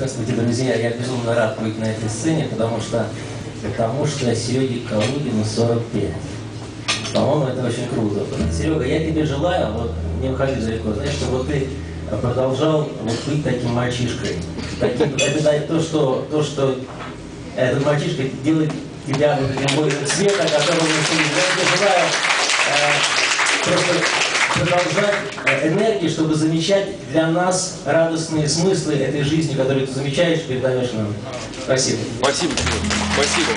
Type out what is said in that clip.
Здравствуйте, друзья. Я безумно рад быть на этой сцене, потому что, потому что Сереге Калугину 45. По-моему, это очень круто. Серега, я тебе желаю, вот не уходи далеко, знаешь, чтобы ты продолжал вот быть таким мальчишкой. Таким, это то, что, то, что этот мальчишка делает тебя вот этим света, которого мы сегодня. Я тебе желаю э, просто продолжать э, энергии, чтобы замечать для нас радостные смыслы этой жизни, которую ты замечаешь, передаешь нам. Спасибо. Спасибо. Спасибо.